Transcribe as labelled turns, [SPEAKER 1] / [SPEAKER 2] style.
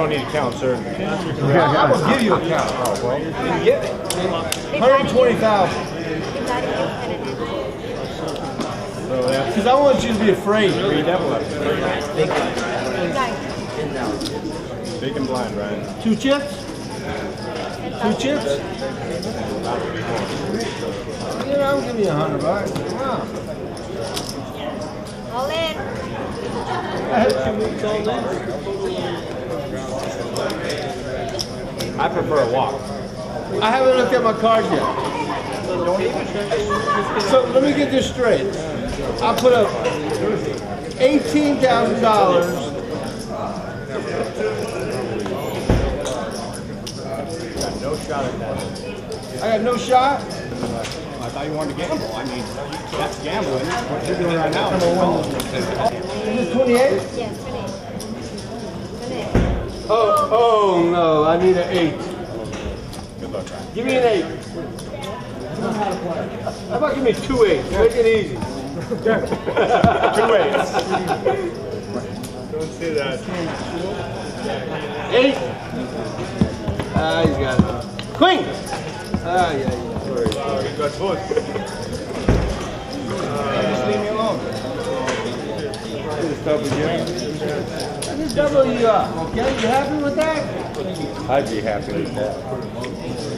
[SPEAKER 1] don't need a count, sir.
[SPEAKER 2] I will give you a count.
[SPEAKER 1] Oh, well.
[SPEAKER 2] You get it? Hundred twenty thousand.
[SPEAKER 1] So that's
[SPEAKER 2] Because I want you to be afraid.
[SPEAKER 1] three double ups. Big and blind, Ryan.
[SPEAKER 2] Two chips? Two chips? You know, I'll give you a hundred bucks. Come on.
[SPEAKER 3] All in.
[SPEAKER 2] I had two weeks all day.
[SPEAKER 1] I prefer a walk.
[SPEAKER 2] I haven't looked at my cards yet. So let me get this straight. I put up eighteen thousand dollars.
[SPEAKER 1] Got no shot at that.
[SPEAKER 2] I got no shot.
[SPEAKER 1] I thought you wanted to gamble. I mean, that's gambling. What you're doing right now.
[SPEAKER 2] Is it twenty-eight?
[SPEAKER 3] Yes,
[SPEAKER 2] oh no, I need an eight.
[SPEAKER 1] Good luck, Ryan.
[SPEAKER 2] Give me an eight. How about give me two eights? Make it easy.
[SPEAKER 1] Two eights. Don't say that.
[SPEAKER 2] Eight. Ah, he's got it. Queen. Ah, yeah, yeah. Sorry.
[SPEAKER 1] Sorry, got both.
[SPEAKER 2] Just leave me alone.
[SPEAKER 1] Just double you.
[SPEAKER 2] I just double you up, okay? You happy with that?
[SPEAKER 1] I'd be happy with that.